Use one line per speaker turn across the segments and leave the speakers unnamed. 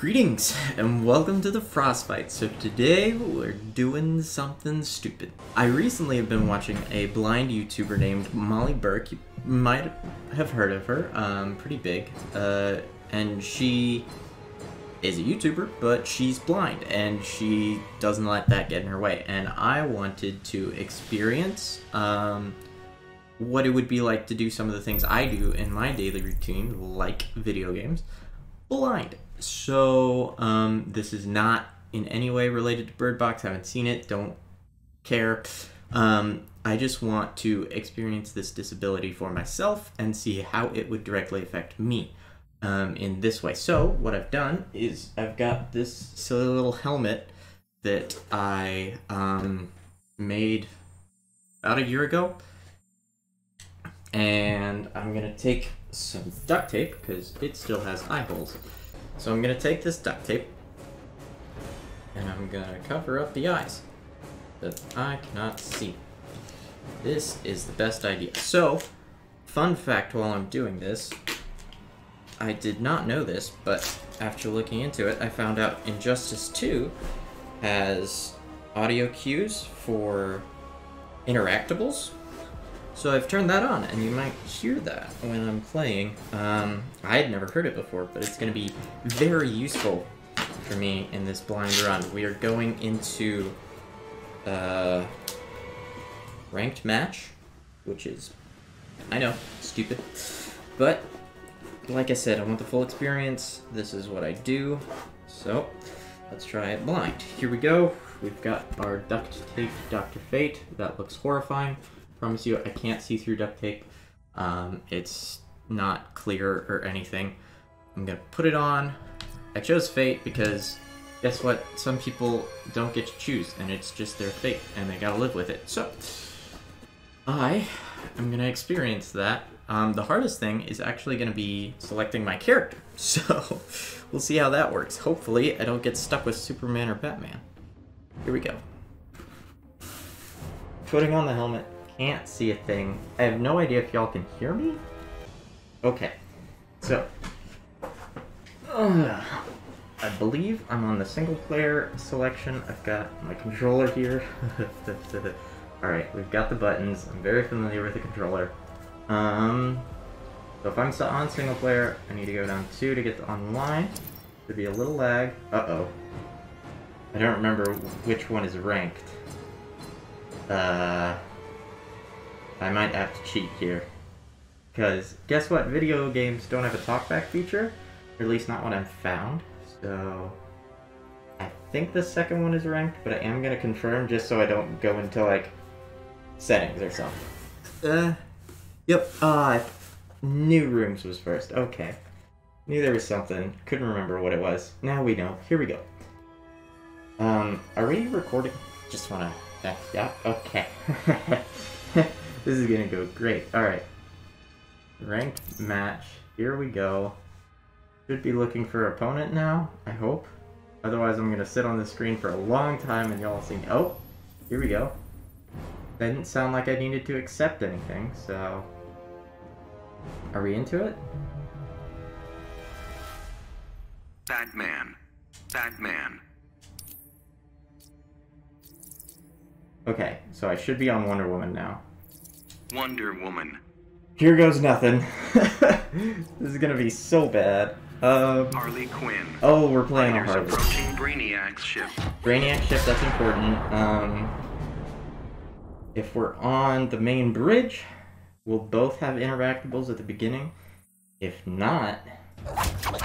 Greetings and welcome to the Frost Fight. So today we're doing something stupid. I recently have been watching a blind YouTuber named Molly Burke. You might have heard of her. Um, pretty big. Uh, and she is a YouTuber, but she's blind and she doesn't let that get in her way. And I wanted to experience um, what it would be like to do some of the things I do in my daily routine, like video games, blind. So, um, this is not in any way related to Bird Box. Haven't seen it, don't care. Um, I just want to experience this disability for myself and see how it would directly affect me um, in this way. So, what I've done is I've got this silly little helmet that I um, made about a year ago. And I'm going to take some duct tape because it still has eye holes. So I'm going to take this duct tape and I'm going to cover up the eyes that I cannot see. This is the best idea. So, fun fact while I'm doing this, I did not know this, but after looking into it, I found out Injustice 2 has audio cues for interactables. So I've turned that on, and you might hear that when I'm playing. Um, I had never heard it before, but it's going to be very useful for me in this blind run. We are going into uh, ranked match, which is, I know, stupid, but like I said, I want the full experience. This is what I do. So, let's try it blind. Here we go. We've got our duct tape Dr. Fate. That looks horrifying. Promise you, I can't see through duct tape. Um, it's not clear or anything. I'm gonna put it on. I chose Fate because guess what? Some people don't get to choose, and it's just their fate, and they gotta live with it. So, I am gonna experience that um, the hardest thing is actually to be selecting my character. So we'll see how that works. Hopefully I don't get stuck with Superman or Batman. Here we go. Putting on the helmet. Can't see a thing. I have no idea if y'all can hear me. Okay. So. Uh, I believe I'm on the single player selection. I've got my controller here. Alright, we've got the buttons. I'm very familiar with the controller. Um, so if I'm on single player, I need to go down two to get to online. There'd be a little lag. Uh-oh. I don't remember which one is ranked. Uh, I might have to cheat here. Because guess what? Video games don't have a talkback feature. Or at least not what I've found. So I think the second one is ranked, but I am going to confirm just so I don't go into like settings or something. Uh, Yep. Ah, New Rooms was first. Okay. Knew there was something. Couldn't remember what it was. Now we know. Here we go. Um, are we recording? Just wanna. Yeah okay. this is gonna go great. All right. Ranked match. Here we go. Should be looking for opponent now. I hope. Otherwise, I'm gonna sit on the screen for a long time and y'all see. Oh, here we go. That didn't sound like I needed to accept anything, so are we into it?
Batman. Batman.
Okay, so I should be on Wonder Woman now.
Wonder Woman.
Here goes nothing. this is gonna be so bad. Um,
Harley Quinn.
Oh, we're playing
Fighters
a Harley.
approaching Brainiac's ship.
Brainiac ship, that's important. Um, if we're on the main bridge, we'll both have interactables at the beginning. If not,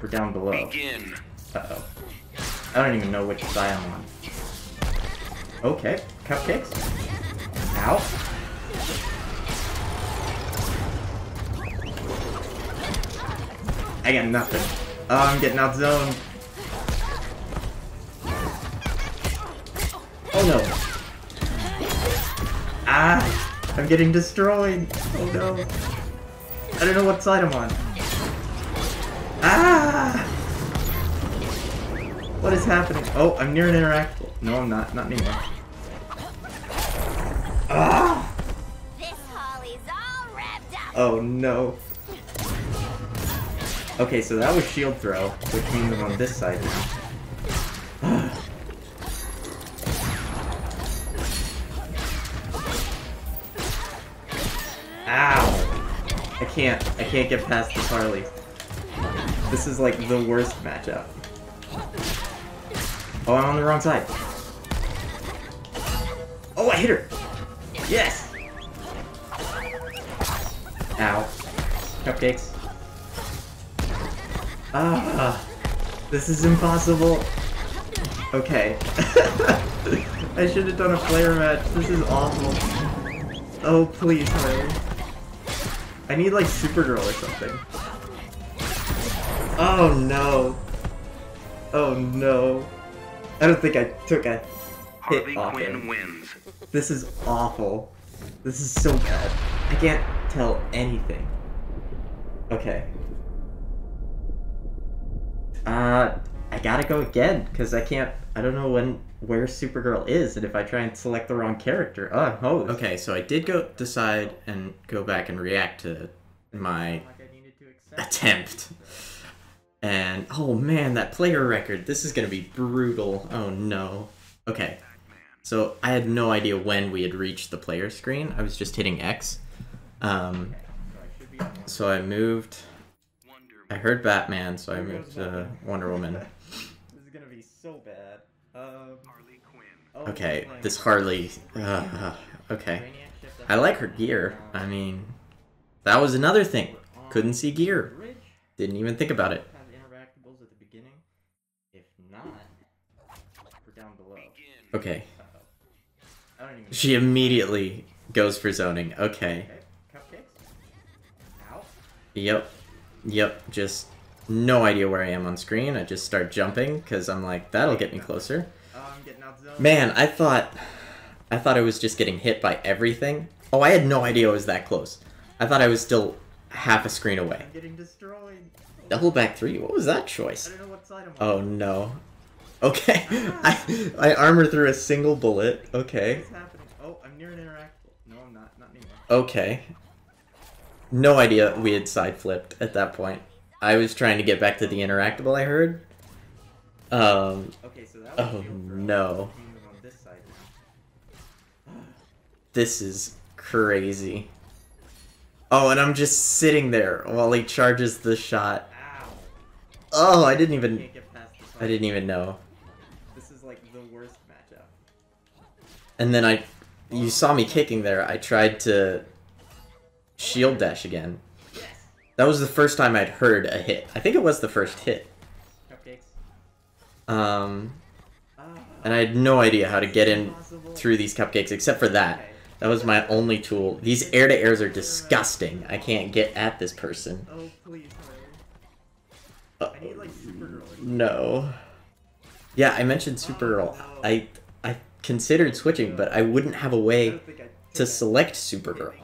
we're down below.
Begin.
Uh-oh. I don't even know which side I'm on. Okay, cupcakes. Ow. I got nothing. Oh, I'm getting out zone. Oh no. Ah! I'm getting destroyed! Oh no. I don't know what side I'm on. Ah! What is happening? Oh, I'm near an interactable. No, I'm not. Not anymore. Ah!
This all up.
Oh no. Okay, so that was shield throw, which means I'm on this side now. Ow! I can't, I can't get past the Harley. This is like the worst matchup. Oh, I'm on the wrong side. Oh, I hit her! Yes! Ow. Cupcakes. Ah, this is impossible. Okay. I should have done a player match. This is awful. Oh, please, hurry. I need like Supergirl or something. Oh no. Oh no. I don't think I took a hit
Harley
off
Quinn
him.
wins.
This is awful. This is so bad. I can't tell anything. Okay. Uh, I gotta go again, because I can't, I don't know when, where Supergirl is, and if I try and select the wrong character, oh, I'm hosed. Okay, so I did go decide and go back and react to my attempt. And, oh man, that player record, this is gonna be brutal. Oh no. Okay, so I had no idea when we had reached the player screen. I was just hitting X. Um, so I moved. I heard Batman, so I moved to Wonder Woman.
This is gonna be so bad. Um,
Harley Quinn.
oh,
Okay, this Harley. Uh, okay, I like her gear. I mean, that was another thing. Couldn't see gear. Didn't even think about it.
interactables at the beginning. If not, we're down below.
Okay,
Uh-oh. I don't even.
she immediately goes for zoning. Okay.
Okay, cupcakes.
Yep. Yep. Just no idea where I am on screen. I just start jumping because I'm like, that'll get me closer.
Oh, I'm getting out zone.
Man, I thought, I thought I was just getting hit by everything. Oh, I had no idea it was that close. I thought I was still half a screen away.
I'm getting destroyed.
Double back three. What was that
I
choice?
don't know what side I'm on.
Oh no. Okay, ah. I I armor through a single bullet. Okay.
What's happening? Oh, I'm near an interactable. No, I'm not. Not anymore.
Okay. No idea we had side flipped at that point. I was trying to get back to the interactable I heard. Um,
Okay, so that was
Oh, no.
which means I'm on this side
this is crazy. Oh, and I'm just sitting there while he charges the shot.
Ow.
Oh, I didn't even
can't get past this.
I didn't even know.
This is like the worst matchup.
And then I you saw me kicking there. I tried to shield dash again. That was the first time I'd heard a hit. I think it was the first hit.
Cupcakes.
Um, and I had no idea how to get in through these cupcakes except for that. That was my only tool. These air to airs are disgusting. I can't get at this person.
Oh, please.
Uh,
I need like Supergirl. or
no. Yeah, I mentioned Supergirl. I I considered switching, but I wouldn't have a way
don't think I
to select Supergirl.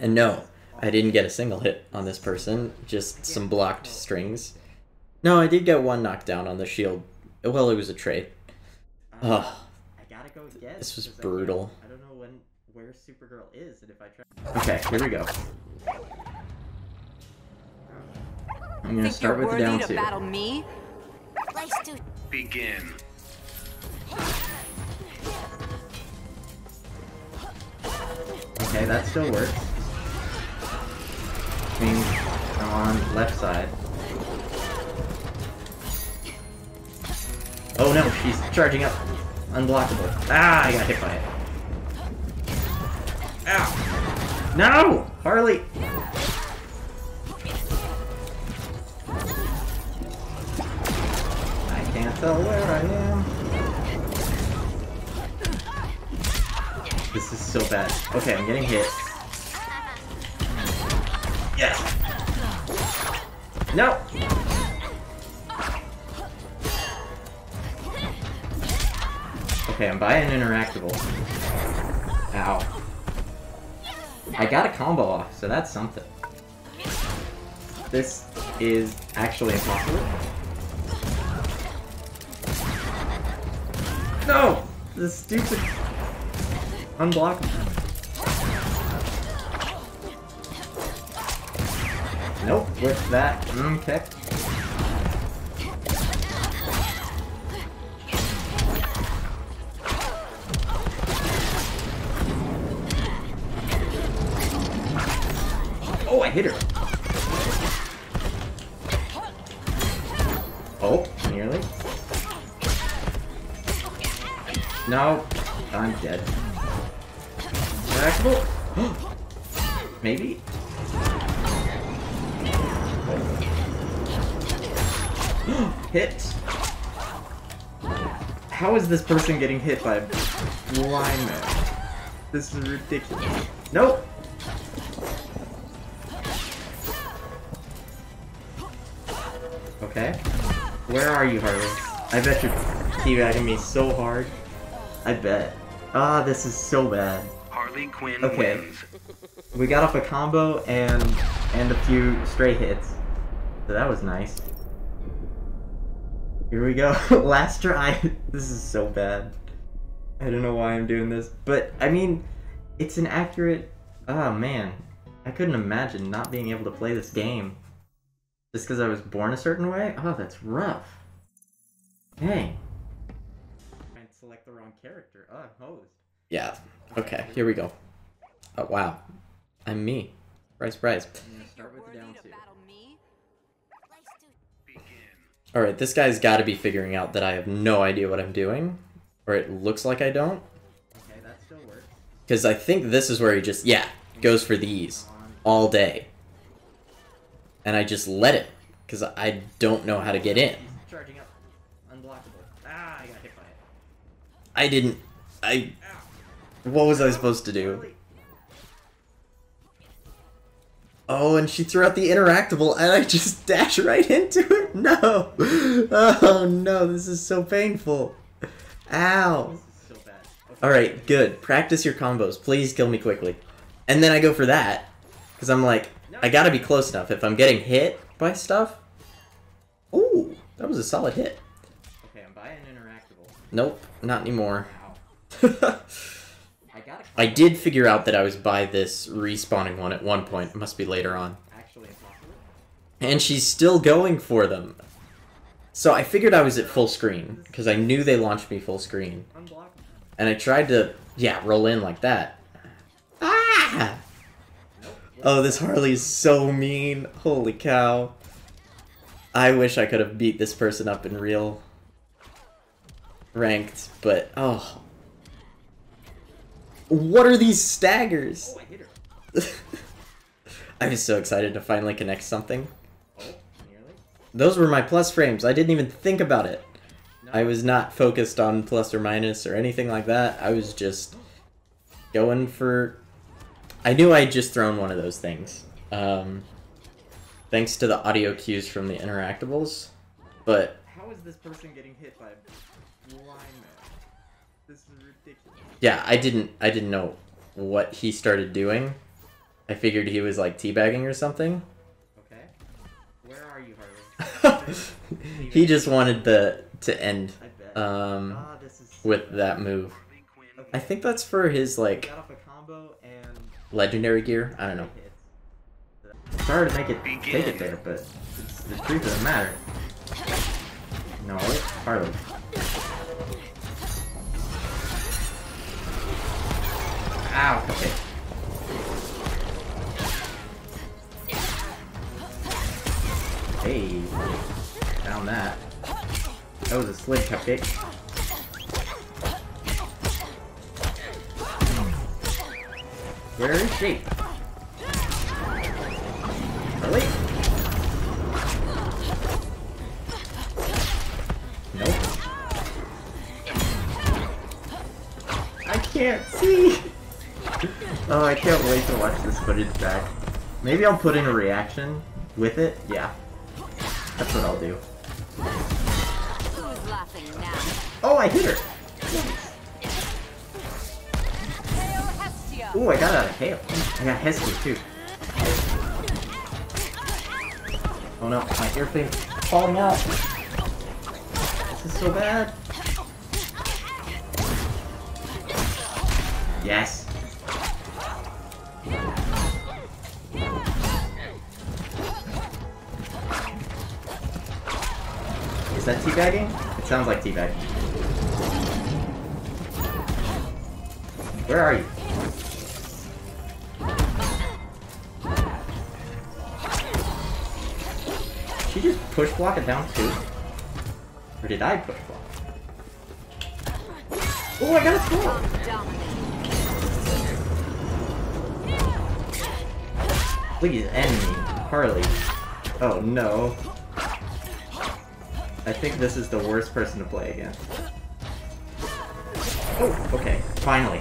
Quinn wins.
And no, I didn't get a single hit on this person, just some blocked strings. No, I did get one knockdown on the shield. Well, it was a trade. Uh, Ugh.
I gotta go again.
This was brutal.
I don't know when where Supergirl is, and if I try.
Okay, here we go. I'm gonna
Think
start
you're
with the
worthy
down
to
two.
battle me?
Place to
Begin.
Okay, that still works. Means I'm on left side. Oh no, she's charging up. Unblockable. Ah, I got hit by it. Ow! No! Harley! I can't tell where I am. This is so bad. Okay, I'm getting hit. Yes! No! Okay, I'm buying interactable. Ow. I got a combo off, so that's something. This is actually impossible. No! This stupid unblockable. Nope, with that. Okay. Oh, I hit her. Oh, nearly. No, I'm dead. Maybe? Hit! How is this person getting hit by a blind man? This is ridiculous. Nope! Okay. Where are you, Harley? I bet you're teabagging me so hard. I bet. Ah, this is so bad.
Harley Quinn
Okay.
wins.
We got off a combo and and a few stray hits. So that was nice. Here we go. Last try. this is so bad. I don't know why I'm doing this. But I mean, it's an accurate oh man. I couldn't imagine not being able to play this game. Just because I was born a certain way? Oh, that's rough. Dang. I select the wrong character. Uh, oh, I'm hosed. Yeah. Okay, here we go. Oh, wow. I'm me. Surprise, surprise. I'm gonna start with the down two. Alright, this guy's gotta be figuring out that I have no idea what I'm doing. Or it looks like I don't.
Okay, that still works.
Because I think this is where he just, yeah, goes for these all day. And I just let it. Because I don't know how to get in.
He's charging up. Unblockable. Ah, I got hit by it.
I didn't. I. What was I supposed to do? Oh, and she threw out the interactable, and I just dash right into it. No! Oh no, this is so painful. Ow!
This is so bad. Okay.
Alright, good. Practice your combos. Please kill me quickly. And then I go for that. Because I'm like, I gotta be close enough. If I'm getting hit by stuff. Ooh, that was a solid hit.
Okay, I'm buying an interactable.
Nope, not anymore.
Wow. I got a
I did figure out that I was by this respawning one at one point. It must be later on. And she's still going for them. So I figured I was at full screen, because I knew they launched me full screen. And I tried to, yeah, roll in like that. Ah! Oh, this Harley is so mean. Holy cow. I wish I could have beat this person up in real ranked, but oh. What are these staggers?
Oh, I hit her.
I was so excited to finally connect something.
Oh, nearly.
Those were my plus frames. I didn't even think about it.
No.
I was not focused on plus or minus or anything like that. I was just going for. I knew I'd just thrown one of those things. Um, thanks to the audio cues from the interactables. But
How is this person getting hit by a blind man? This is ridiculous.
Yeah, I didn't. I didn't know what he started doing. I figured he was like teabagging or something.
Okay. Where are you, Harley?
he just wanted the to end um,
ah,
with that move.
Okay.
I think that's for his like
got off a combo and
legendary gear. I don't know. Sorry to make it take it there, but it's, the truth doesn't matter. No, it's Harley. Ow. Okay. Hey, found that. That was a slid cupcake. Where is she? Harley? Nope. I can't see! Oh, I can't wait to watch this footage back. Maybe I'll put in a reaction with it. Yeah. That's what I'll do. Oh, I hit her!
Hestia!
Ooh, I got out of hail. I got Hesky too. Oh no, my airplane's falling out. This is so bad. Yes. Teabagging? It sounds like teabagging. Where are you? She just push block it down too? Or did I push block? Oh, I got a!
Dominate.
Please end me, Harley. Oh no. I think this is the worst person to play against. Oh, okay. Finally.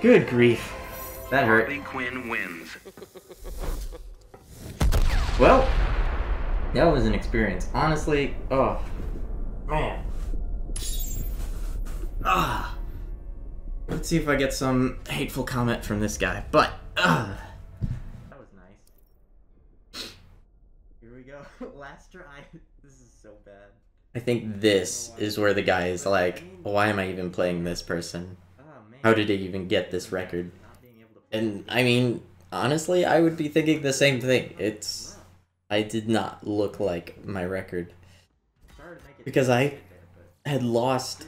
Good grief. That hurt.
Harley Quinn wins.
Well, that was an experience. Honestly, oh, man. Ah. Let's see if I get some hateful comment from this guy. But, ah. That was nice. Last try. This is so bad. I think this is where the guy is like, why am I even playing this person? How did he even get this record? And I mean, honestly, I would be thinking the same thing. It's I did not look like my record because I had lost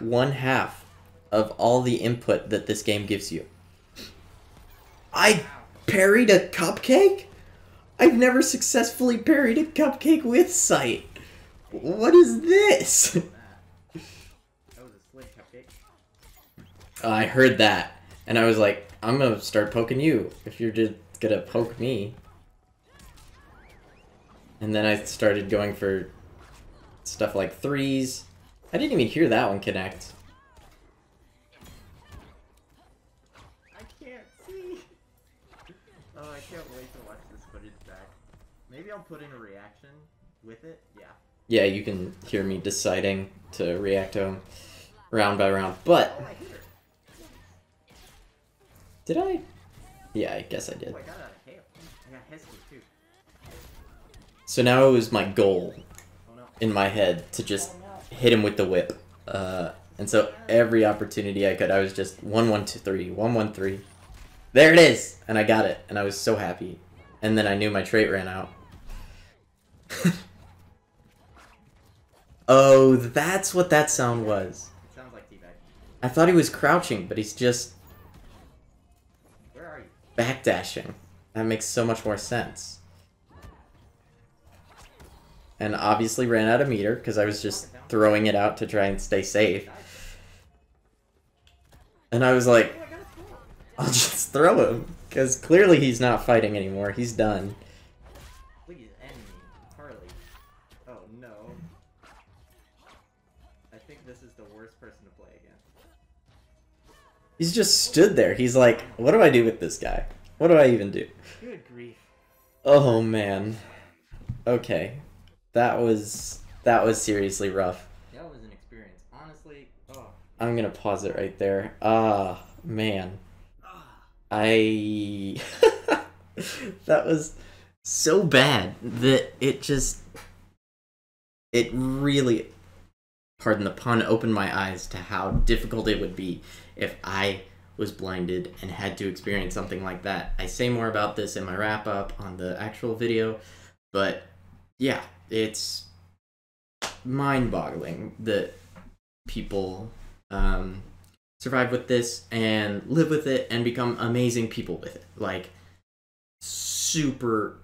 one half of all the input that this game gives you. I parried a cupcake? I've never successfully parried a cupcake with sight. What is this? I heard that, and I was like, I'm gonna start poking you if you're just gonna poke me. And then I started going for stuff like threes. I didn't even hear that one connect. I can't see. Oh, I can't wait to watch this footage back. Maybe I'll put in a reaction with it. Yeah. Yeah, you can hear me deciding to react to him round by round. But did I? Yeah, I guess I did. So now it was my goal in my head to just hit him with the whip. Uh, and so every opportunity I could, I was just one one two three one one three. There it is, and I got it, and I was so happy. And then I knew my trait ran out. oh, that's what that sound was.
Sounds like teabag.
I thought he was crouching, but he's just
Where are you?
backdashing. That makes so much more sense. And obviously ran out of meter because I was just throwing it out to try and stay safe. And I was like, I'll just throw him because clearly he's not fighting anymore. He's done. He's just stood there. He's like, what do I do with this guy? What do I even do?
Good grief.
Oh man. Okay. That was that was seriously rough.
That was an experience. Honestly, oh.
I'm gonna pause it right there. Ah, man. I. that was so bad that it just. It really, pardon the pun, opened my eyes to how difficult it would be if I was blinded and had to experience something like that. I say more about this in my wrap up on the actual video, but yeah, it's mind boggling that people um, survive with this and live with it and become amazing people with it. Like, super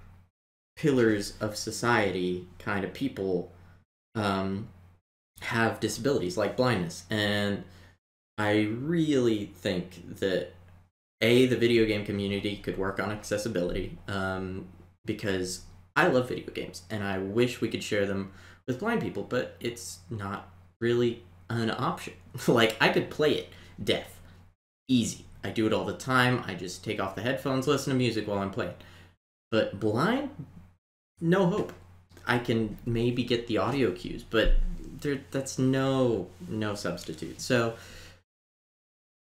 pillars of society kind of people um, have disabilities like blindness. And I really think that a the video game community could work on accessibility um, because I love video games and I wish we could share them with blind people, but it's not really an option. like I could play it deaf, easy. I do it all the time. I just take off the headphones, listen to music while I'm playing. But blind, no hope. I can maybe get the audio cues, but there that's no no substitute. So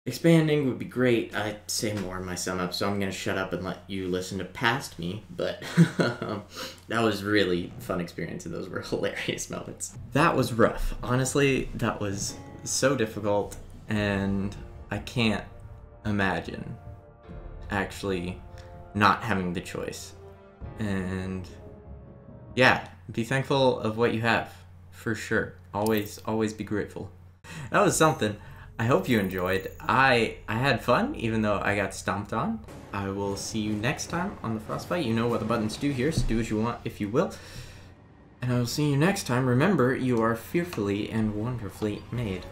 expanding would be great. I say more in my sum up, so I'm gonna shut up and let you listen to past me. But that was really fun experience, and those were hilarious moments. That was rough. Honestly, that was so difficult, and I can't imagine actually not having the choice. And yeah, be thankful of what you have, for sure. Always, always be grateful. That was something. I hope you enjoyed. I I had fun, even though I got stomped on. I will see you next time on the Frost Fight. You know what the buttons do here, so do as you want if you will. And I will see you next time. Remember, you are fearfully and wonderfully made.